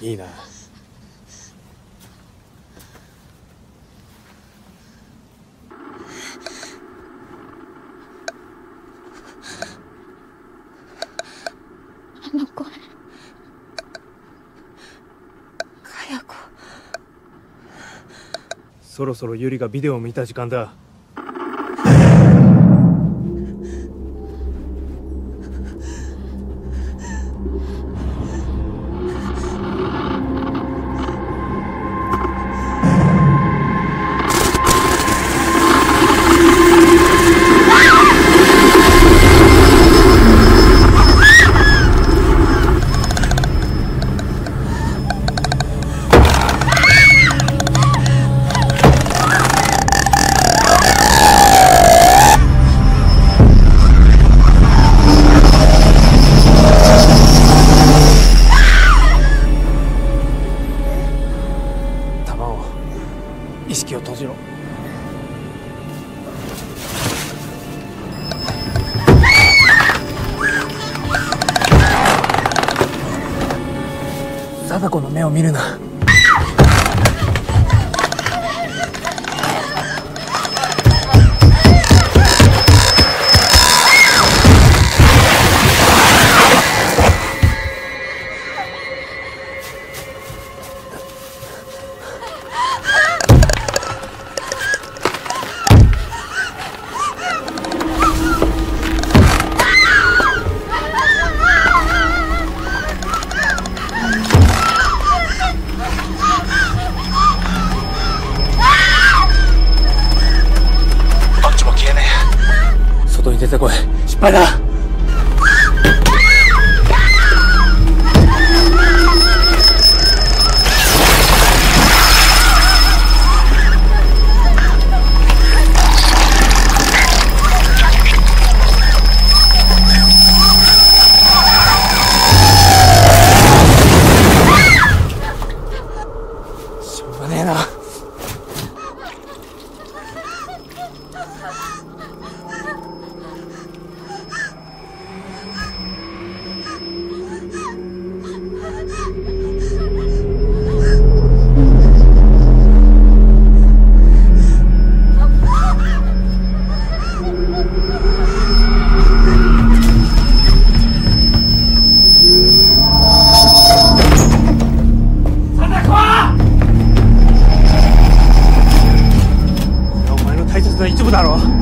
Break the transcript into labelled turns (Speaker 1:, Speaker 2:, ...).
Speaker 1: いいな。そろそろゆりがビデオを見た時間だ。意識を閉じろ。貞子の目を見るな。出てこい。失敗だ。夫だろう。